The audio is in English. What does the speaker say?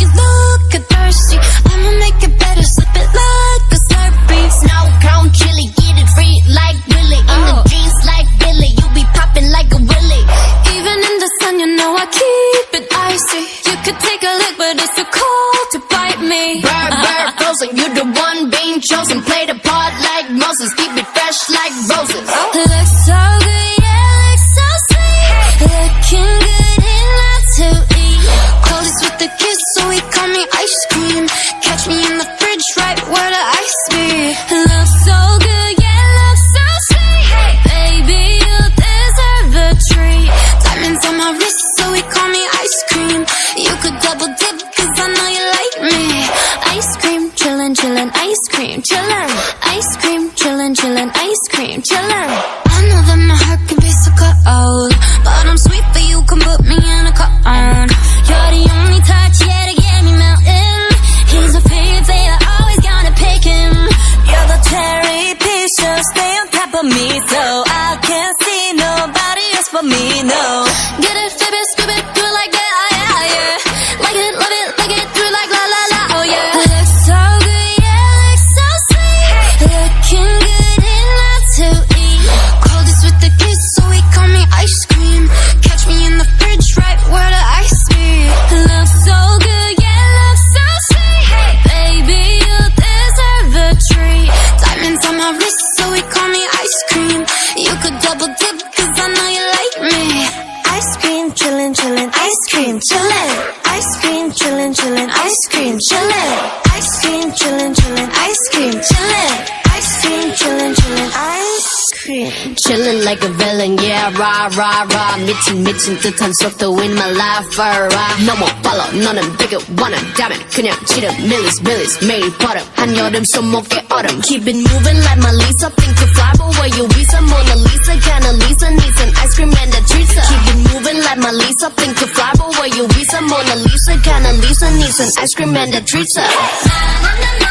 you look thirsty. I'ma make it better, slip it like a slurpee Snow cone get it like Willy In the oh. jeans like you be popping like a willy Even in the sun, you know I keep it icy. You could take a lick, but it's too cold to bite me. Bird, bird, uh-huh. frozen, you the one being chosen. Part like Moses, keep it fresh like roses. Oh. Looks so cream, chillin'. Ice cream, chillin', chillin', ice cream, chillin'. I know that my heart can be ice cream, chillin'. Ice cream, chillin', chillin', ice cream, chillin'. Ice cream, chillin', chillin', ice cream. Chillin' like a villain, yeah, rah, rah, rah. 미친, 미친 듯한 속도 in my life, alright. 너못 follow, 너는 되게 원한다면 그냥 지름, 밀리스, 밀리스, 매일 버릇. 한여름 손목에 얼음. Keep it moving like my Lisa, think to fly, but where you visa? Mona Lisa, kinda Lisa, needs an ice cream and a treatza. Keep it moving like my Lisa, think to fly, Mona Lisa, kinda Lisa, needs an ice cream and a treatza.